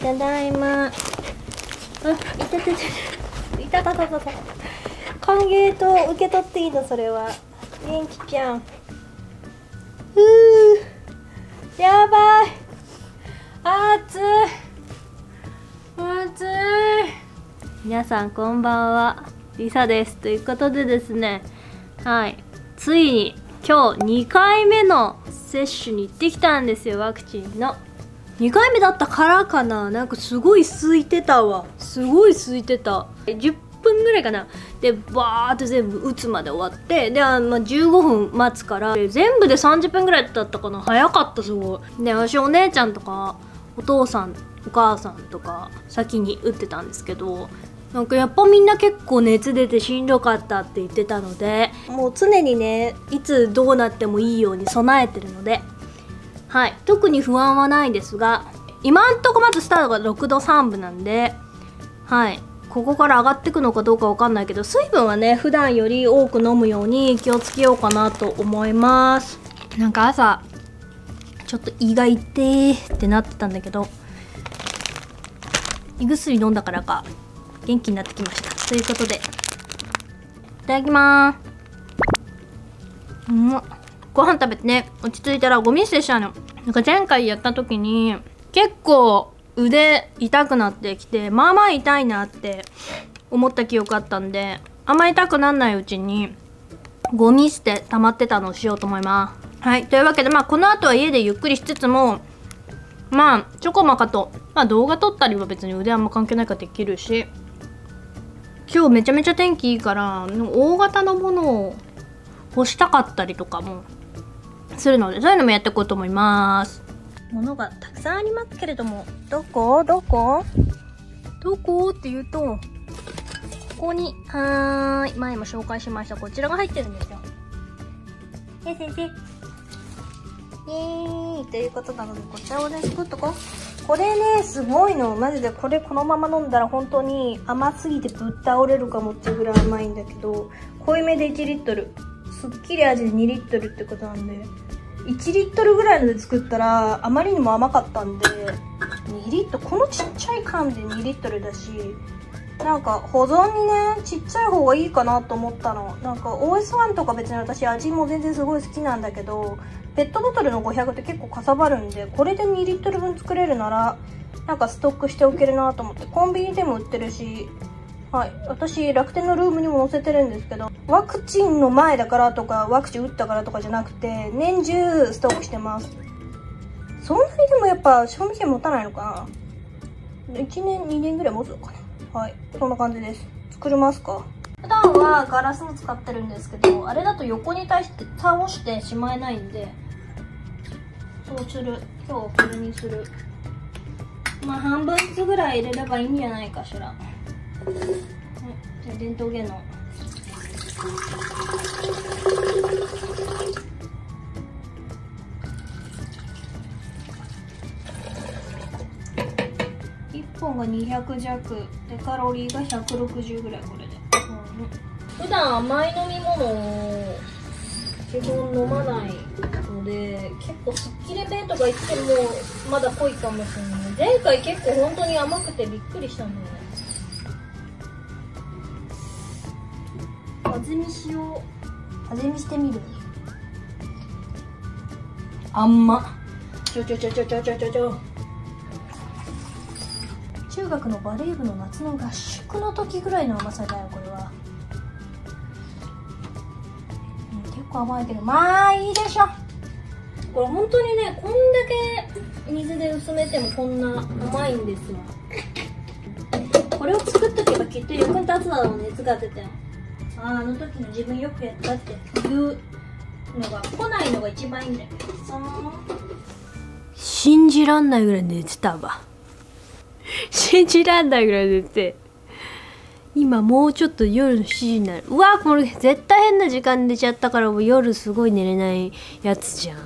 ただいま。あいたたた。いたたたたた。歓迎と受け取っていいのそれは。元気ちゃん。ふうやばい。暑い。暑い。皆さんこんばんは。りさです。ということでですね。はい。ついに今日2回目の接種に行ってきたんですよ。ワクチンの。2回目だったからかな。なんかすごい空いてたわ。すごい空いてた。10分ぐらいかな。でバーって全部打つまで終わって。であ、まあ、15分待つから。全部で30分ぐらいだったかな。早かったすごい。で私お姉ちゃんとかお父さんお母さんとか先に打ってたんですけど。なんかやっぱみんな結構熱出てしんどかったって言ってたので。もう常にねいつどうなってもいいように備えてるので。はい。特に不安はないですが今んとこまずスタートが6度3分なんではい。ここから上がってくのかどうかわかんないけど水分はね普段より多く飲むように気をつけようかなと思います。なんか朝ちょっと胃が痛てってなってたんだけど胃薬飲んだからか元気になってきました。ということでいただきます。うんご飯食べてね落ち着いたらゴミ捨てしたの。なんか前回やった時に結構腕痛くなってきてまあまあ痛いなって思った記憶あったんであんま痛くなんないうちにゴミ捨て溜まってたのをしようと思います。はい。というわけでまあこの後は家でゆっくりしつつもまあちょこまかと、まあ、動画撮ったりは別に腕あんま関係ないからできるし今日めちゃめちゃ天気いいから大型のものを干したかったりとかもするのでそういうのもやっていこうと思います。物がたくさんありますけれどもどこ？どこ？どこ？って言うとここにはーい前も紹介しました。こちらが入ってるんですよ。え先生イエーイということなのでこちらをね作っとこう。これねすごいの。マジでこれこのまま飲んだら本当に甘すぎてぶっ倒れるかもってぐらい甘いんだけど濃いめで1リットル。すっきり味で2リットルってことなんで。1リットルぐらいので作ったらあまりにも甘かったんで2リットル？このちっちゃい缶で2リットルだしなんか保存にねちっちゃい方がいいかなと思ったの。なんか OS1 とか別に私味も全然すごい好きなんだけどペットボトルの500って結構かさばるんでこれで2リットル分作れるならなんかストックしておけるなと思ってコンビニでも売ってるしはい。私楽天のルームにも載せてるんですけどワクチンの前だからとかワクチン打ったからとかじゃなくて年中ストックしてます。そんなにでもやっぱ賞味期限持たないのかな。1年2年ぐらい持つのかな。はい。そんな感じです。作りますか？普段はガラスの使ってるんですけどあれだと横に対して倒してしまえないんでそうする。今日はこれにする。まあ半分ずつぐらい入れればいいんじゃないかしら。じゃあ伝統芸能。1本が200弱。でカロリーが160ぐらいこれで、うん、普段甘い飲み物を基本飲まないので結構すっきり弁とか言ってもまだ濃いかもしれない。前回結構本当に甘くてびっくりしたんだよね。味見しよう。味見してみる。あんま。ちょちょちょちょちょちょちょ。ちょ中学のバレー部の夏の合宿の時ぐらいの甘さだよこれは、うん、結構甘いけど。まあいいでしょ。これ本当にねこんだけ水で薄めてもこんな甘いんですよ。これを作っとけばきっと役に立つだろう熱が出てああの時の自分よくやったっていうのが来ないのが一番いいんだよ信じらんないぐらい寝てたわ。信じらんないぐらい寝て今もうちょっと夜の7時になる。うわこれ絶対変な時間寝ちゃったからもう夜すごい寝れないやつじゃん。っ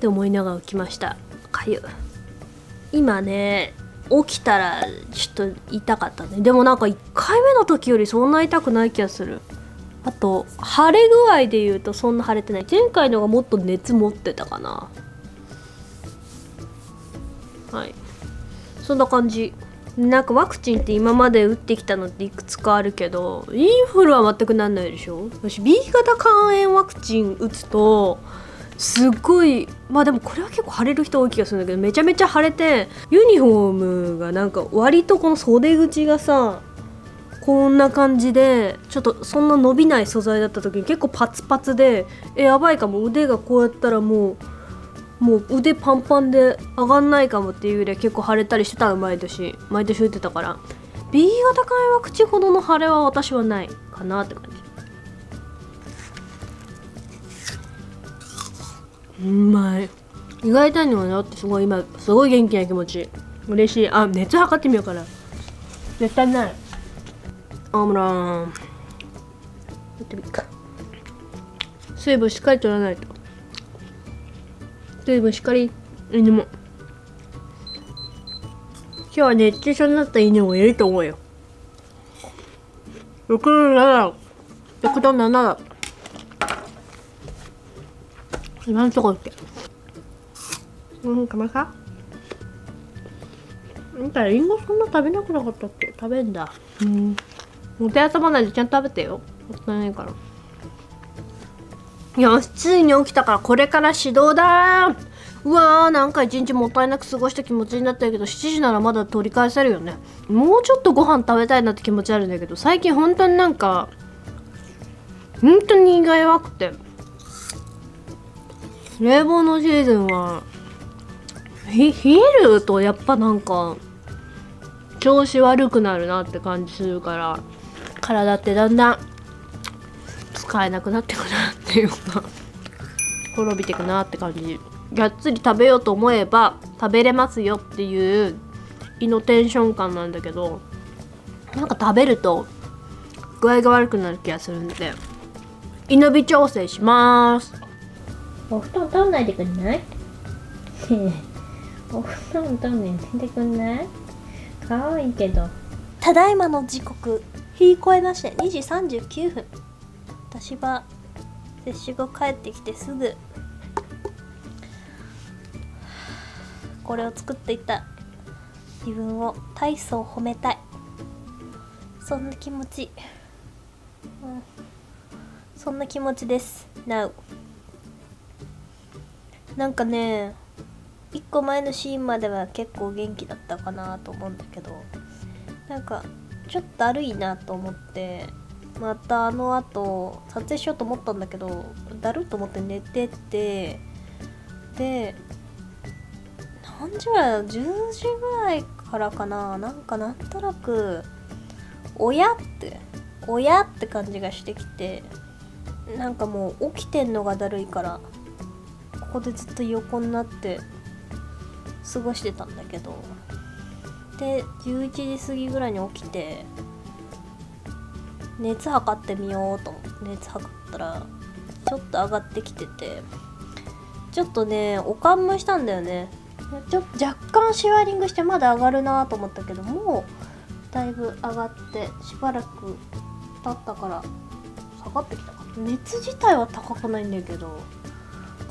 て思いながら起きました。かゆ。今ね起きたらちょっと痛かったね。でもなんか1回目の時よりそんな痛くない気がする。あと腫れ具合で言うとそんな腫れてない。前回のがもっと熱持ってたかな。はい。そんな感じ。なんかワクチンって今まで打ってきたのっていくつかあるけどインフルは全くなんないでしょ？私 B 型肝炎ワクチン打つとすっごいまあでもこれは結構腫れる人多い気がするんだけどめちゃめちゃ腫れてユニフォームがなんか割とこの袖口がさこんな感じでちょっとそんな伸びない素材だった時に結構パツパツでえやばいかも腕がこうやったらもうもう腕パンパンで上がんないかもっていうぐらい結構腫れたりしてたの毎年。毎年打ってたから。B 型肝炎ワクチンほどの腫れは私はないかなって感じ。うまい。意外とにもだってすごい今すごい元気な気持ち。嬉しい。あ熱測ってみようかな。絶対ない。あむらーやってみっか。水分しっかり取らないと。水分しっかり。犬も。今日は熱中症になった犬もいると思うよ。6度7 6度7だ今のところって。うんかまか？あんたリンゴそんな食べなくなかったっけ？食べんだ。うん。もてあそばないでちゃんと食べてよ。もったいないから。よしついに起きたからこれから始動だ。うわーなんか一日もったいなく過ごした気持ちになったけど7時ならまだ取り返せるよね。もうちょっとご飯食べたいなって気持ちあるんだけど最近本当になんか本当に胃が弱くて冷房のシーズンは冷えるとやっぱなんか調子悪くなるなって感じするから体ってだんだん使えなくなってくなっていうか滅びてくなって感じ。がっつり食べようと思えば食べれますよっていう胃のテンション感なんだけどなんか食べると具合が悪くなる気がするんで胃の微調整します。お布団取んないでくんない？お布団取んないでくんない？かわいいけど。ただいまの時刻日超えまして2時39分私は接種後帰ってきてすぐ。これを作っていた。自分を体操褒めたい。そんな気持ち、うん、そんな気持ちです。Now なんかね1個前のシーンまでは結構元気だったかなと思うんだけどなんかちょっとだるいなと思ってまたあの後撮影しようと思ったんだけどだると思って寝ててで何時ぐらい10時ぐらいからかななんかなんとなく親って親って感じがしてきてなんかもう起きてんのがだるいからここでずっと横になって過ごしてたんだけど。で11時過ぎぐらいに起きて熱測ってみようと思って熱測ったらちょっと上がってきててちょっとねおかんもしたんだよね。ちょ若干シワリングしてまだ上がるなと思ったけどもうだいぶ上がってしばらく経ったから下がってきたか熱自体は高くないんだけど。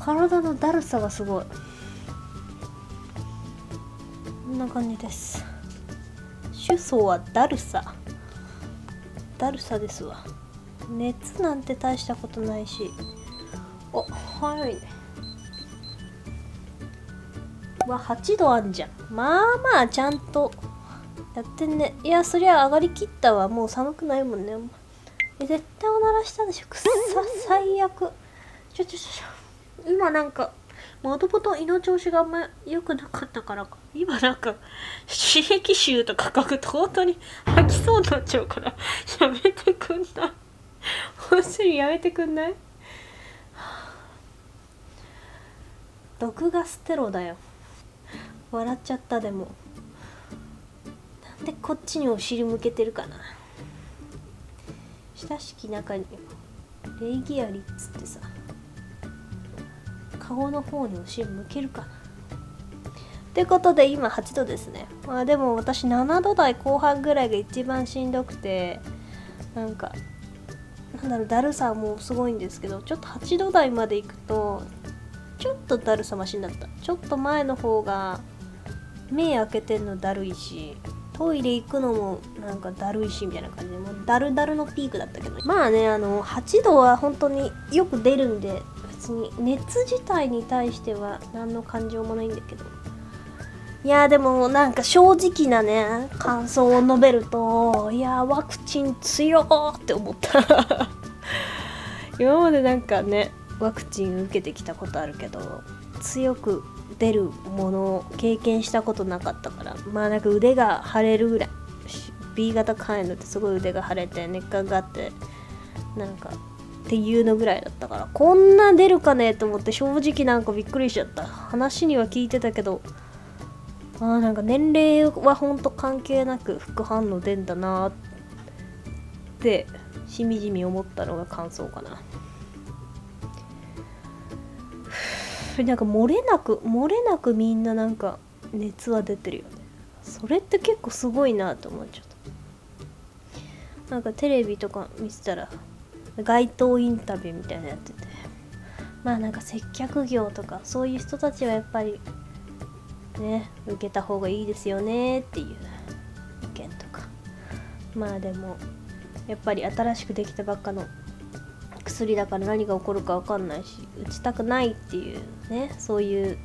体のだるさがすごい。こんな感じです。主訴はだるさ。だるさですわ。熱なんて大したことないし。おはいわ8度あんじゃん。まあまあちゃんとやってんね。いやそりゃ上がりきったわ。もう寒くないもんね。え絶対おならしたでしょ。くっさ最悪。ちょちょちょ。今なんかもともと胃の調子があんま良くなかったからか。今なんか刺激臭とか書くと本当に吐きそうになっちゃうからやめてくんない。本当にやめてくんない。毒ガステロだよ。笑っちゃったでも。なんでこっちにお尻向けてるかな。親しき中に礼儀ありっつってさ。顔の方にお尻向けるかな。ってことで今8度ですね。まあでも私7度台後半ぐらいが一番しんどくてなんかなんだろうだるさもすごいんですけどちょっと8度台まで行くとちょっとだるさましになった。ちょっと前の方が目開けてんのだるいしトイレ行くのもなんかだるいしみたいな感じでもうだるだるのピークだったけど。まあねあの8度は本当によく出るんで別に熱自体に対しては何の感情もないんだけど。いやでもなんか正直なね感想を述べるといやワクチン強ーって思った。今までなんかねワクチン受けてきたことあるけど強く出るものを経験したことなかったからまあなんか腕が腫れるぐらい。B 型肝炎ってすごい腕が腫れて熱感があってなんかっていうのぐらいだったからこんな出るかねと思って正直なんかびっくりしちゃった。話には聞いてたけどあーなんか年齢はほんと関係なく副反応出んだなってしみじみ思ったのが感想かな。なんか漏れなく漏れなくみんななんか熱は出てるよね。それって結構すごいなと思っちゃった。なんかテレビとか見てたら街頭インタビューみたいなやってて。まあなんか接客業とかそういう人たちはやっぱりね受けた方がいいですよねっていう意見とか。まあでもやっぱり新しくできたばっかの薬だから何が起こるか分かんないし打ちたくないっていうねそういう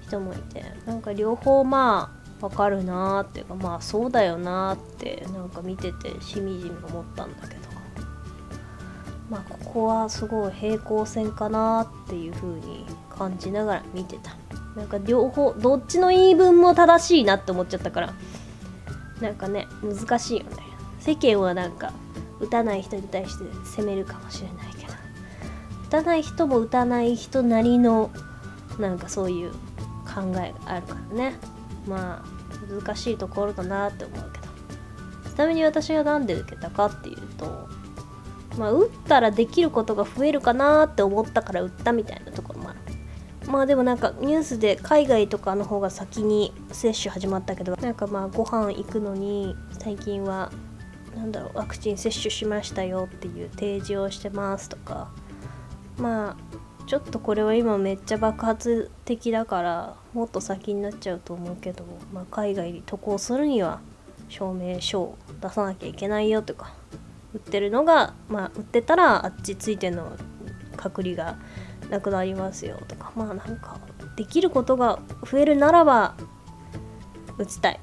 人もいて。なんか両方まあ分かるなーっていうかまあそうだよなーってなんか見ててしみじみ思ったんだけど。まあここはすごい平行線かなっていう風に感じながら見てた。なんか両方どっちの言い分も正しいなって思っちゃったから。なんかね難しいよね。世間はなんか打たない人に対して責めるかもしれないけど。打たない人も打たない人なりのなんかそういう考えがあるからね。まあ難しいところだなって思うけど。ちなみに私が何で受けたかっていうとまあ打ったらできることが増えるかなって思ったから打ったみたいなところもある。まあでもなんかニュースで海外とかの方が先に接種始まったけどなんかまあご飯行くのに最近はなんだろうワクチン接種しましたよっていう提示をしてますとか。まあちょっとこれは今めっちゃ爆発的だからもっと先になっちゃうと思うけど、まあ、海外に渡航するには証明書を出さなきゃいけないよとか。売ってるのがまあ売ってたらあっちついての隔離がなくなりますよ。とかまあなんかできることが増えるならば打ちたい。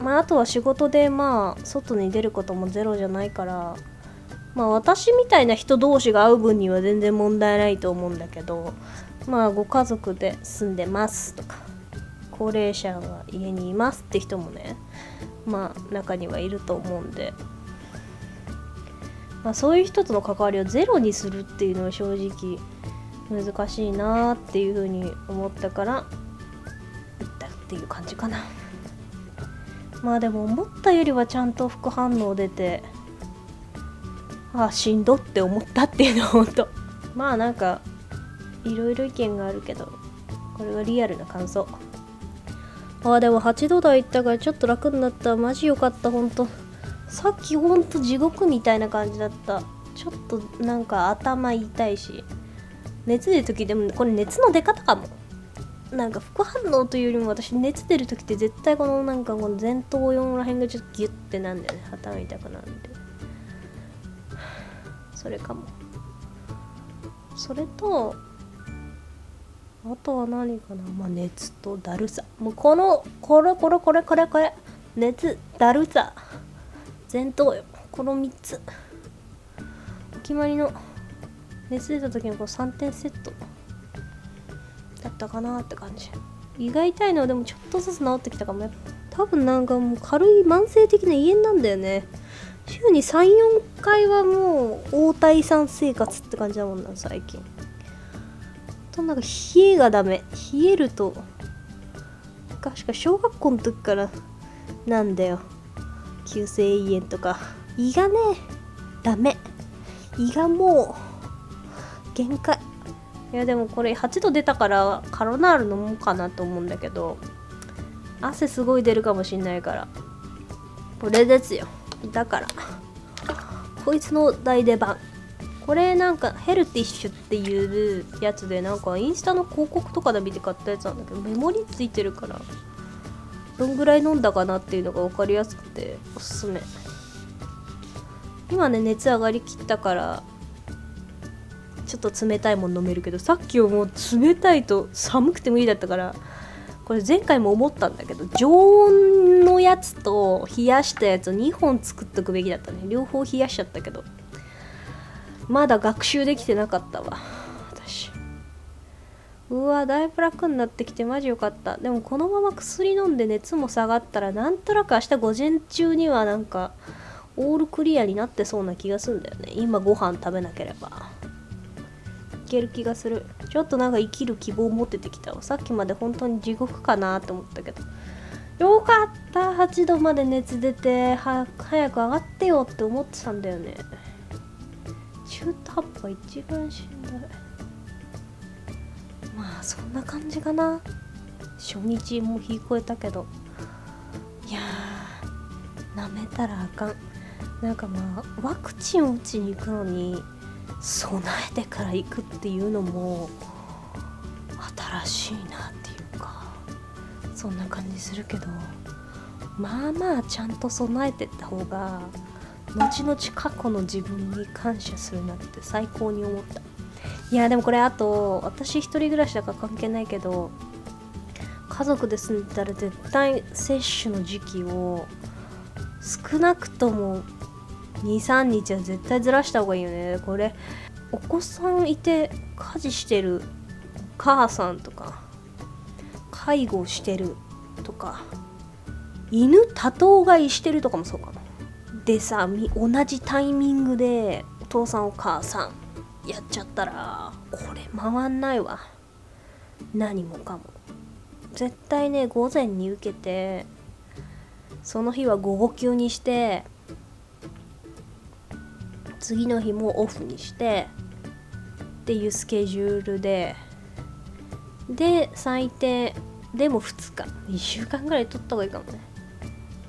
まああとは仕事でまあ外に出ることもゼロじゃないからまあ私みたいな人同士が会う分には全然問題ないと思うんだけどまあご家族で住んでますとか高齢者が家にいますって人もねまあ中にはいると思うんで、まあ、そういう人との関わりをゼロにするっていうのは正直難しいなっていうふうに思ったから言ったっていう感じかな。まあでも思ったよりはちゃんと副反応出てああしんどって思ったっていうのは本当まあなんかいろいろ意見があるけどこれはリアルな感想。ああでも8度台いったからちょっと楽になった。マジよかったほんと。さっきほんと地獄みたいな感じだった。ちょっとなんか頭痛いし。熱出る時でもこれ熱の出方かも。なんか副反応というよりも私熱出る時って絶対このなんかこの前頭葉らへんがちょっとギュッてなんだよね。頭痛くなるんで。それかも。それとあとは何かな。まあ熱とだるさ。もうこのこれこれこれこれこれ。熱だるさ。前頭葉この3つ。お決まりの熱出た時のこの3点セット。だったかなって感じ。胃が痛いのはでもちょっとずつ治ってきたかも。多分なんかもう軽い慢性的な胃炎なんだよね。週に34回はもう大体産生活って感じだもんな最近。となんか冷えがダメ。冷えると確か小学校の時からなんだよ。急性胃炎とか。胃がねダメ。胃がもう限界。いやでもこれ8度出たからカロナール飲もうかなと思うんだけど汗すごい出るかもしんないからこれですよ。だからこいつの大出番。これなんかヘルティッシュっていうやつでなんかインスタの広告とかで見て買ったやつなんだけどメモリついてるからどんぐらい飲んだかなっていうのが分かりやすくておすすめ。今ね熱上がりきったからちょっと冷たいもん飲めるけどさっきはもう冷たいと寒くて無理だったからこれ前回も思ったんだけど常温のやつと冷やしたやつを2本作っとくべきだったね。両方冷やしちゃったけど。まだ学習できてなかったわ。うわだいぶ楽になってきてマジよかった。でもこのまま薬飲んで熱も下がったらなんとなく明日午前中にはなんかオールクリアになってそうな気がするんだよね。今ご飯食べなければ。いける気がする。ちょっとなんか生きる希望持っててきたわ。さっきまで本当に地獄かなって思ったけど。よかった。8度まで熱出て早く上がってよって思ってたんだよね。中途半端一番しんどい。まあそんな感じかな。初日も日越えたけど。いやーなめたらあかん。なんかまあワクチンを打ちに行くのに備えてから行くっていうのも新しいなっていうかそんな感じするけど。まあまあちゃんと備えてった方が後々過去の自分に感謝するなって最高に思った。いやでもこれあと私一人暮らしだから関係ないけど家族で住んでたら絶対接種の時期を少なくとも23日は絶対ずらした方がいいよね。これお子さんいて家事してるお母さんとか介護してるとか犬多頭飼いしてるとかもそうかも。でさ同じタイミングでお父さんお母さんやっちゃったらこれ回んないわ。何もかも。絶対ね午前に受けてその日は午後休にして次の日もオフにしてっていうスケジュールでで最低でも2日。1週間ぐらい取った方がいいかもね。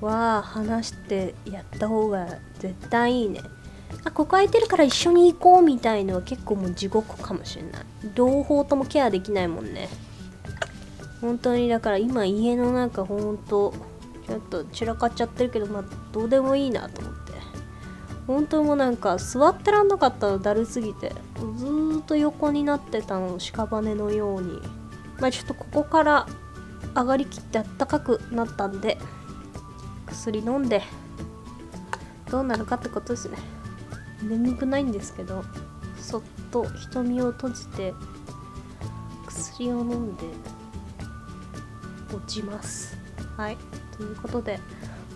は話してやった方が絶対いいね。あここ空いてるから一緒に行こうみたいのは結構もう地獄かもしれない。両方ともケアできないもんね。本当にだから今家の中ほんとちょっと散らかっちゃってるけどまあどうでもいいなと思って。本当もうなんか座ってらんなかったのだるすぎてずーっと横になってたの屍のように。まあちょっとここから上がりきってあったかくなったんで薬飲んでどうなるかってことですね。眠くないんですけどそっと瞳を閉じて薬を飲んで落ちます。はい。ということで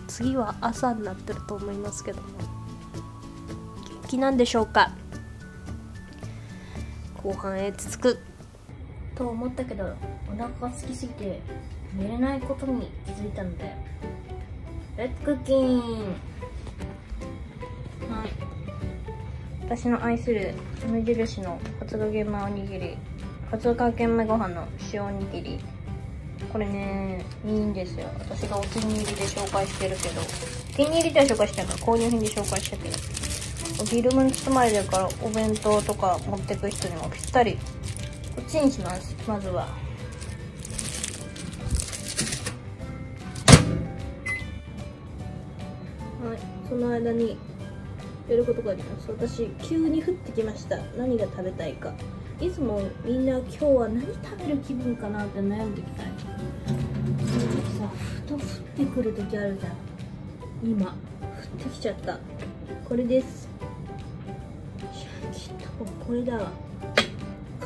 次は朝になってると思いますけども元気なんでしょうか？後半へ続く。と思ったけどお腹が空きすぎて寝れないことに気づいたのでレッツクッキン！私の愛する無印の発芽玄米おにぎり発芽玄米ご飯の塩おにぎり。これねいいんですよ。私がお気に入りで紹介してるけど。お気に入りでは紹介してないから購入品で紹介したけど。フィルムに包まれてるからお弁当とか持ってく人にもぴったり。こっちにしますまずは。はいその間にやることがあります。私急に降ってきました。何が食べたいか。いつもみんな今日は何食べる気分かなって悩んできた。いさふと降ってくる時あるじゃん。今降ってきちゃった。これです。きっとこれだわ。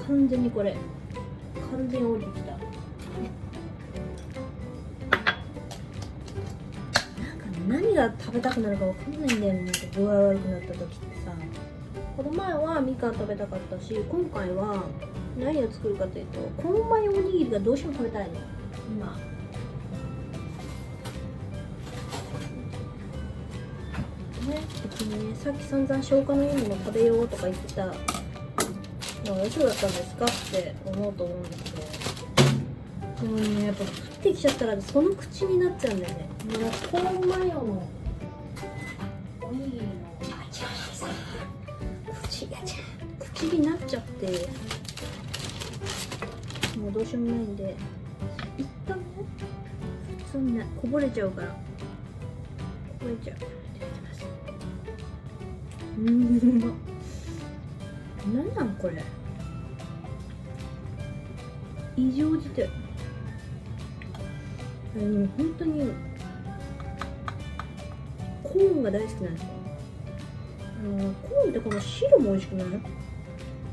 完全にこれ。完全に降りが食べたくなるかわかんないんだよねなんか具合悪くなった時ってさこの前はみかん食べたかったし今回は何を作るかというとこの前おにぎりがどうしても食べたいの今。ね、別にねさっき散々消化のいいもの食べようとか言ってたのは嘘だったんですかって思うと思うんですけどでもねやっぱ降ってきちゃったらその口になっちゃうんだよねコーンマヨのおにぎりの味がさ口がちゃ口になっちゃって。もうどうしようもないんで。一旦ねそんなこぼれちゃう。からこぼれちゃういただきますうん。うまっなん。なん。これ異常事態あの本当にーンが大好きなんですよ。あのコーンってこの汁も美味しくない？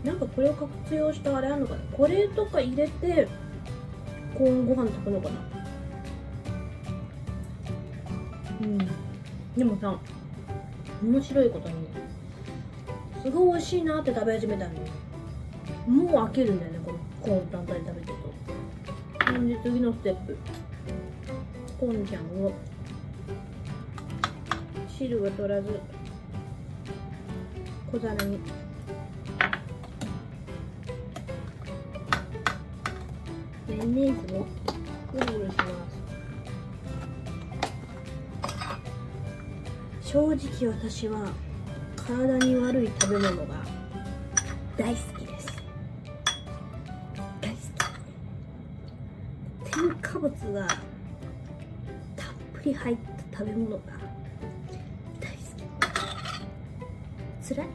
なんかこれを活用したあれあるのかな？これとか入れてコーンご飯炊くのかな？うん。でもさ面白いことにすごい美味しいなって食べ始めたんだよ。もう飽きるんだよねこのコーン単体で食べてると。ほんで次のステップ。コーンちゃんを汁は取らず小皿に。マヨネーズをぐるぐるします。正直私は体に悪い食べ物が大好きです。大好き。添加物がたっぷり入った食べ物がつらい。もう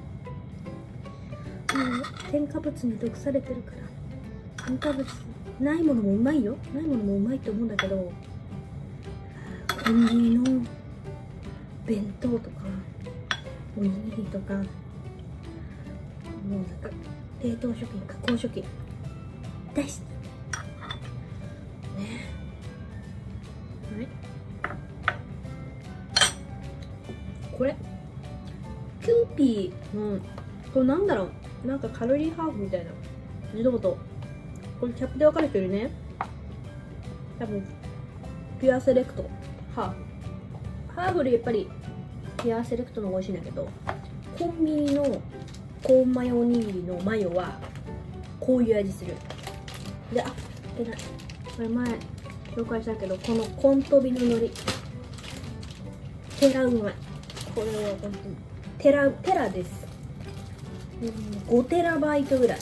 添加物に毒されてるから。添加物ないものもうまいよ。ないものもうまいと思うんだけど。コンビニの弁当とかおにぎりとか。もうなんか冷凍食品加工食品。大好き。これなんだろう。なんかカロリーハーフみたいな。自動とこれキャップで分かる人いるね。多分ピュアセレクト。ハーフ。ハーフよりやっぱりピュアセレクトの方が美味しいんだけどコンビニのコーンマヨおにぎりのマヨはこういう味する。であえらい。これ前紹介したけどこのコントビの海苔テラうまい。これは本当に。テラテラです。5テラバイトぐらい。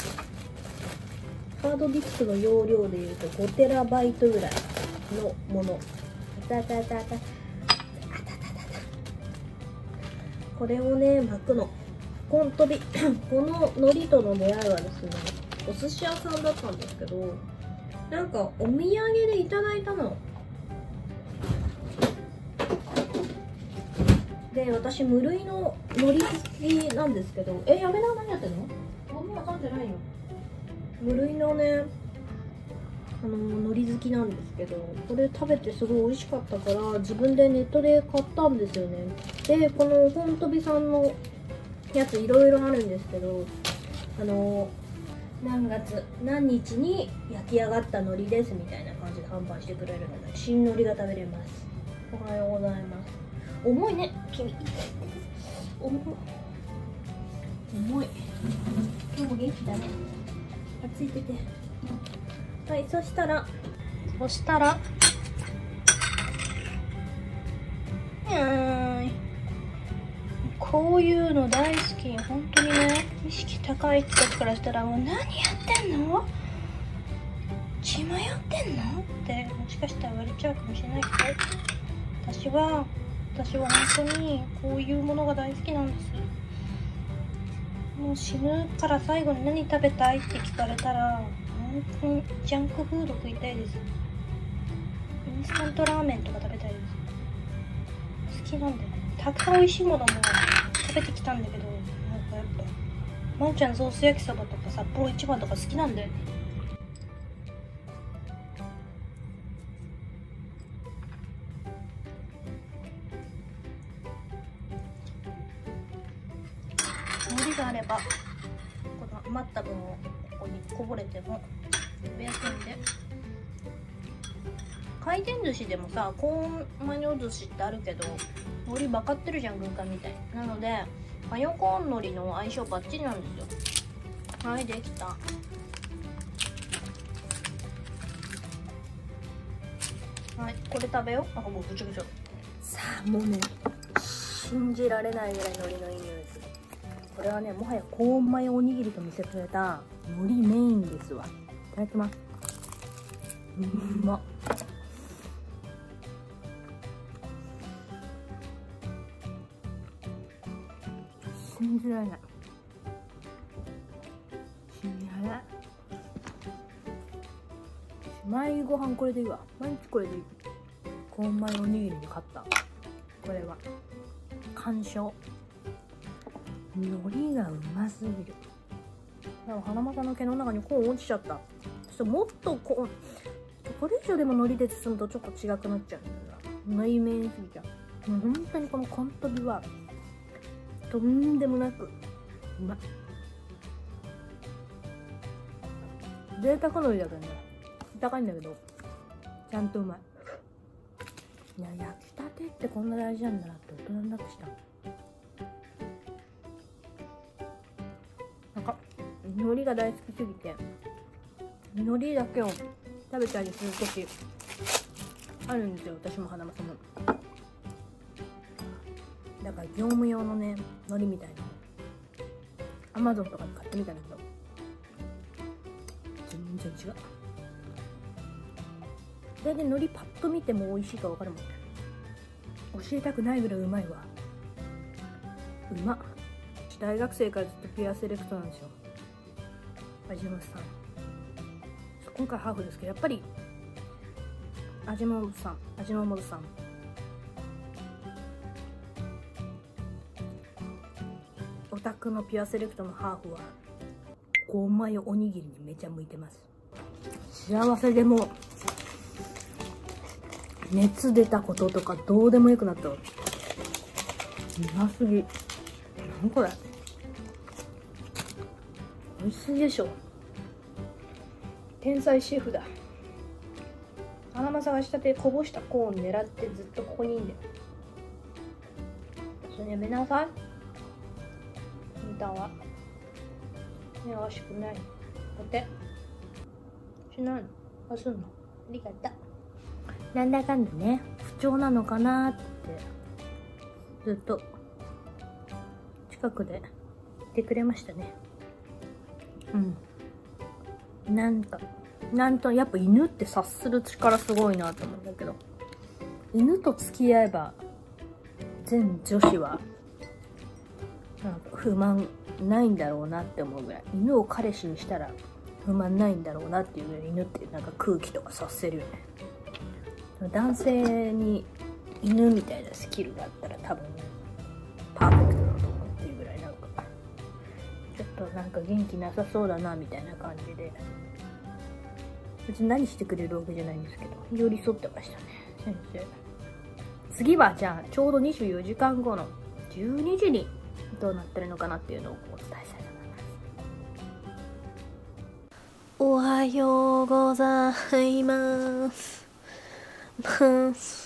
ハードディスクの容量でいうと5テラバイトぐらいのもの。たたたたこれをね巻くの。コントビこの海苔との出会いはですねお寿司屋さんだったんですけどなんかお土産でいただいたの。で私無類の海苔好きなんですけどえやめな何やってんの？ごめんわかんじゃないよ。無類のねあの海苔好きなんですけどこれ食べてすごい美味しかったから自分でネットで買ったんですよね。でこの本飛びさんのやついろいろあるんですけどあの何月何日に焼き上がった海苔ですみたいな感じで販売してくれるので新海苔が食べれます。おはようございます重いね。君。重い。重い。今日も元気だね。あついてて。はいそしたら。そしたら。はい。こういうの大好き。本当にね。意識高い人たちからしたらもう何やってんの？血迷ってんの？ってもしかしたら言われちゃうかもしれないけど。私は私は本当にこういうものが大好きなんです。もう死ぬから最後に何食べたいって聞かれたら本当にジャンクフード食いたいです。インスタントラーメンとか食べたいです。好きなんだよねたくさん美味しいものも食べてきたんだけどなんかやっぱまんちゃんソース焼きそばとか札幌一番とか好きなんだ司でもさコーンマヨ寿司ってあるけど海苔バカってるじゃん軍艦みたいなのでマヨコーン海苔の相性バッチリなんですよ。はいできた。はいこれ食べよう。あもうぐちょぐちょさあもうね信じられないぐらい海苔のいい匂いする。これはねもはやコーンマヨおにぎりと見せかけた海苔メインですわ。いただきます。うまっ。信じらない信じられない毎ご飯これでいいわ。毎日これでいい。コーンマヨおにぎりに買った。これは。干渉海苔がうますぎる。でも花形の毛の中にコーン落ちちゃった。そしてもっとコーンこれ以上でも海苔で包むとちょっと違くなっちゃう。んだよな内面すぎちゃう。もう本当にこのコントビはとんでもなくうまい。贅沢海苔だけどね高いんだけどちゃんとうまい。いや焼きたてってこんな大事なんだなって大人になってきた。なんか海苔が大好きすぎて海苔だけを食べたりする時あるんですよ私も花正も。だか業務用のね海苔みたいな。アマゾンとかで買ってみたんだけど。全然違う。大体海苔パッと見ても美味しいか分かるもん。教えたくないぐらいうまいわ。うま。っ大学生からずっとピュアセレクトなんですよ。味のさん。今回ハーフですけどやっぱり味の素さん。味の素さん。クのピュアセレクトのハーフはゴマヨおにぎりにめちゃ向いてます。幸せでも熱出たこととかどうでもよくなった。うますぎ。何これ？美味しいでしょ。天才シェフだ。花間探したてこぼしたコーン狙ってずっとここにいんだよ。それやめなさい。あんたは。よろしくない。お手しないの？あすんの？ありがとう。なんだかんだね不調なのかなって。ずっと。近くで言ってくれましたね。うん。なんかなんとやっぱ犬って察する力すごいなと思うんだけど。犬と付き合えば全女子はなんか不満ないんだろうなって思うぐらい。犬を彼氏にしたら不満ないんだろうなっていうぐらい犬ってなんか空気とか察せるよね。男性に犬みたいなスキルがあったら多分ねパーフェクトだと思うっていうぐらいなんか。ちょっとなんか元気なさそうだなみたいな感じで。別に何してくれるわけじゃないんですけど寄り添ってましたね先生。次はじゃあちょうど24時間後の12時にどうなってるのかなっていうのをお伝えしたいと思います。おはようございます。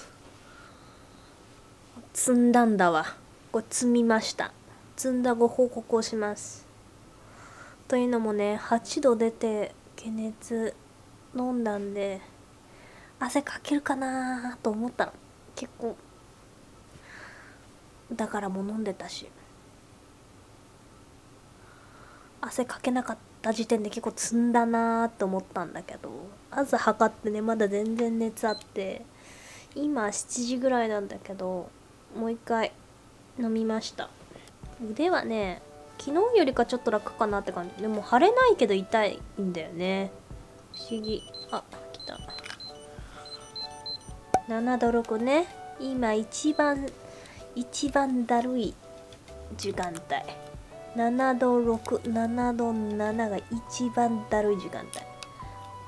積んだんだわ。これ積みました。積んだご報告をします。というのもね8度出て解熱飲んだんで汗かけるかなと思ったの。結構だからもう飲んでたし。汗かけなかった時点で結構積んだなーって思ったんだけど朝測ってねまだ全然熱あって今7時ぐらいなんだけどもう一回飲みました。腕はね昨日よりかちょっと楽かなって感じ。でも腫れないけど痛いんだよね。不思議。あ来た。7度6ね。今一番一番だるい時間帯。7度67度7が一番だるい時間帯。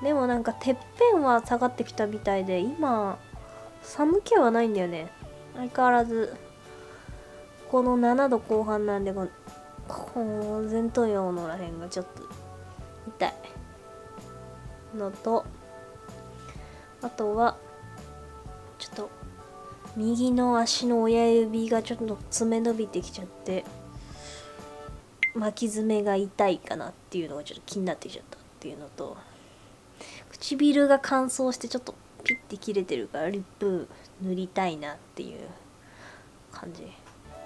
でもなんかてっぺんは下がってきたみたいで今寒気はないんだよね。相変わらずこの7度後半なんでこの前頭葉のらへんがちょっと痛いのとあとはちょっと右の足の親指がちょっと爪伸びてきちゃって巻き爪が痛いかなっていうのがちょっと気になってきちゃったっていうのと唇が乾燥してちょっとピッて切れてるからリップ塗りたいなっていう感じ。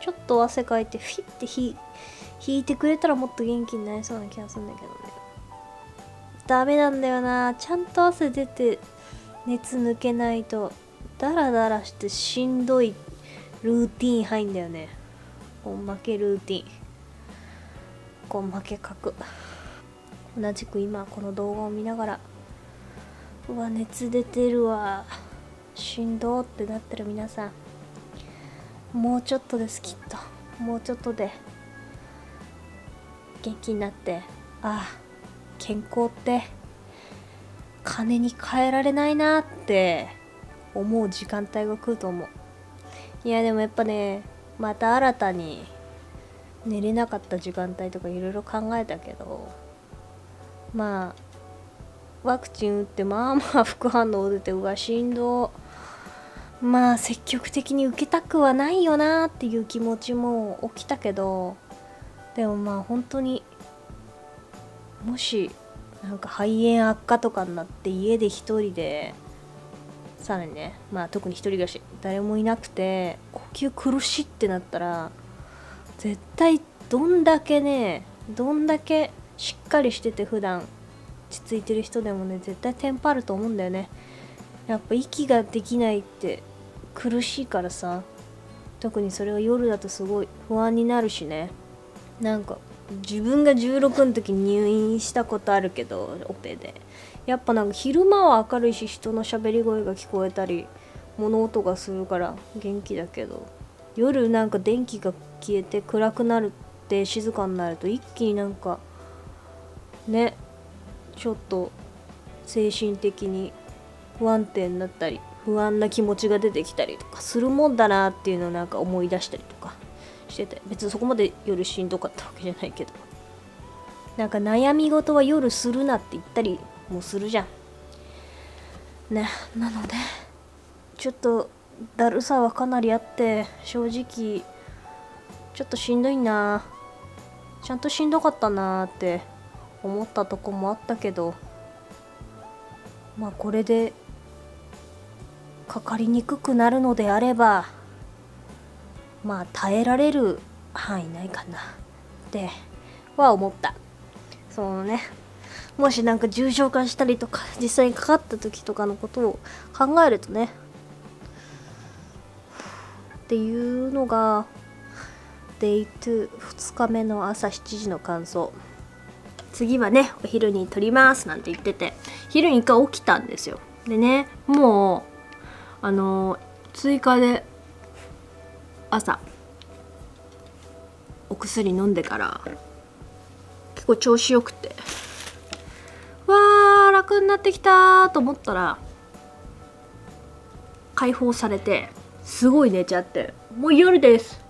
ちょっと汗かいてフィッてひ引いてくれたらもっと元気になりそうな気がするんだけどね。ダメなんだよな。ちゃんと汗出て熱抜けないとダラダラしてしんどいルーティン入んだよね。おまけルーティン。構負け確。同じく今この動画を見ながらうわ熱出てるわ。しんどってなってる皆さん。もうちょっとですきっと。もうちょっとで。元気になって。ああ健康って。金に換えられないなって。思う時間帯が来ると思う。いやでもやっぱねまた新たに寝れなかった時間帯とかいろいろ考えたけどまあワクチン打ってまあまあ副反応出てうわしんど。まあ積極的に受けたくはないよなっていう気持ちも起きたけどでもまあ本当にもしなんか肺炎悪化とかになって家で一人でさらにねまあ特に一人暮らし誰もいなくて呼吸苦しいってなったら絶対どんだけねどんだけしっかりしてて普段落ち着いてる人でもね絶対テンパると思うんだよね。やっぱ息ができないって苦しいからさ特にそれは夜だとすごい不安になるしね。なんか自分が16の時入院したことあるけどオペで。やっぱなんか昼間は明るいし人の喋り声が聞こえたり物音がするから元気だけど夜なんか電気が消えて暗くなるって静かになると一気になんかねちょっと精神的に不安定になったり不安な気持ちが出てきたりとかするもんだなっていうのをなんか思い出したりとかしてて別にそこまで夜しんどかったわけじゃないけどなんか悩み事は夜するなって言ったりもするじゃん。ねなのでちょっとだるさはかなりあって正直ちょっとしんどいな。ちゃんとしんどかったなって思ったとこもあったけどまあこれでかかりにくくなるのであればまあ耐えられる範囲ないかな。っては思った。そのね。もしなんか重症化したりとか実際にかかった時とかのことを考えるとねっていうのが Day22 日目の朝7時の感想。次はねお昼に撮りますなんて言ってて。昼に一回起きたんですよ。でねもうあの追加で朝お薬飲んでから結構調子よくて。わー楽になってきたと思ったら解放されてすごい寝ちゃって。もう夜です。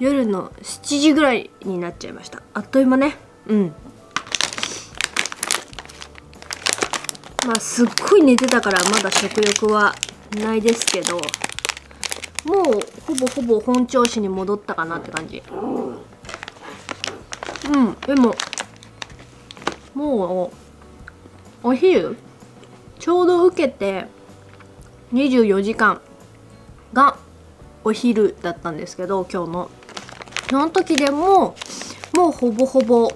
夜の7時ぐらいになっちゃいました。あっという間ね。うん。まあすっごい寝てたからまだ食欲はないですけどもうほぼほぼ本調子に戻ったかなって感じ。うん。でももうお昼ちょうど受けて24時間がお昼だったんですけど今日の。その時でももうほぼほぼ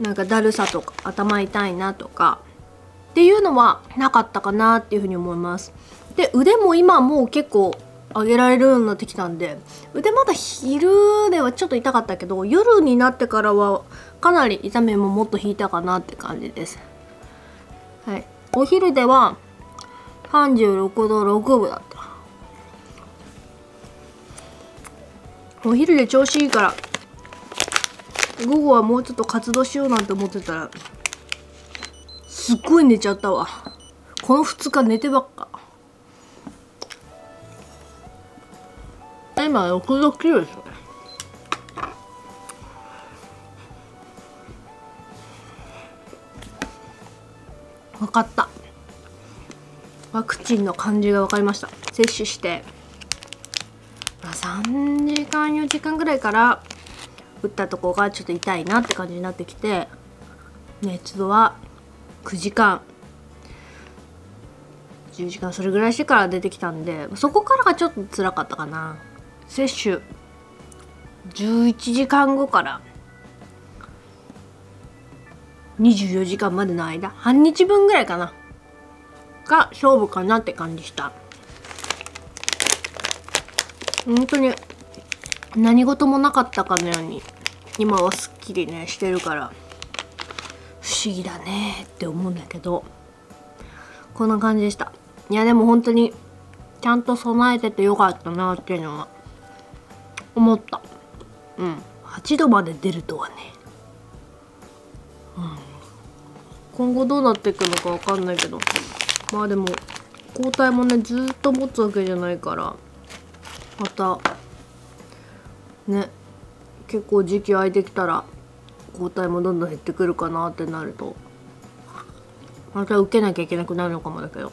なんかだるさとか頭痛いなとかっていうのはなかったかなっていうふうに思います。で腕も今もう結構上げられるようになってきたんで腕まだ昼ではちょっと痛かったけど夜になってからはかなり痛みももっと引いたかなって感じです。はい。お昼では36度6分だった。お昼で調子いいから。午後はもうちょっと活動しようなんて思ってたらすっごい寝ちゃったわ。この2日寝てばっか。今6度9ですよね分かった。ワクチンの感じが分かりました。接種して。3時間4時間ぐらいから打ったとこがちょっと痛いなって感じになってきて熱度は9時間。10時間それぐらいしてから出てきたんでそこからがちょっと辛かったかな。接種11時間後から。24時間までの間。半日分ぐらいかな。が勝負かなって感じした。本当に何事もなかったかのように今はすっきりねしてるから不思議だねって思うんだけどこんな感じでした。いやでも本当にちゃんと備えててよかったなっていうのは思った。うん。8度まで出るとはね、うん、今後どうなっていくのかわかんないけどまあでも抗体もねずっと持つわけじゃないからまた。ね。結構時期空いてきたら抗体もどんどん減ってくるかなってなると。また受けなきゃいけなくなるのかもだけど。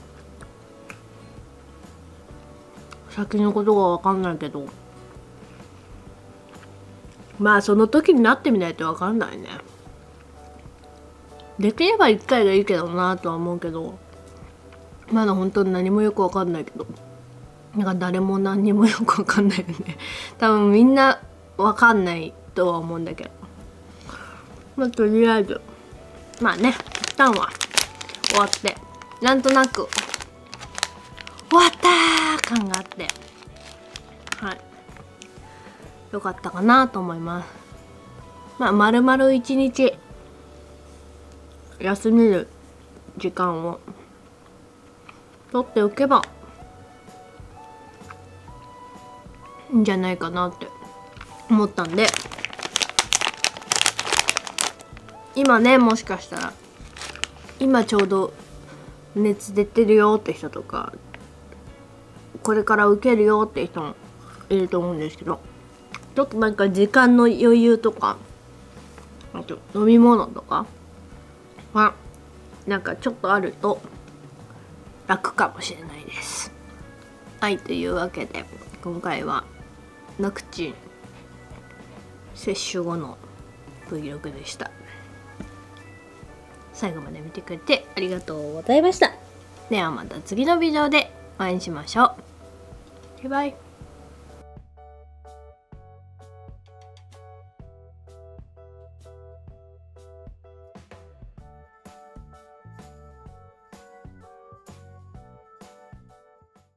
先のことが分かんないけど。まあその時になってみないと分かんないね。できれば1回がいいけどなとは思うけど。まだ本当に何もよく分かんないけど。なんか誰も何にもよく分かんないよね。多分みんな分かんないとは思うんだけど。まあとりあえず。まあね一旦は終わって。なんとなく。終わった感があって。はい。よかったかなと思います。まあ丸々一日。休める時間を取っておけば。んじゃないかなって思ったんで今ねもしかしたら今ちょうど熱出てるよって人とかこれから受けるよって人もいると思うんですけどちょっとなんか時間の余裕とかあと飲み物とかはなんかちょっとあると楽かもしれないです。はいというわけで今回はワクチン接種後の Vlog でした。最後まで見てくれてありがとうございました。ではまた次のビデオでお会いしましょう。バイバイ。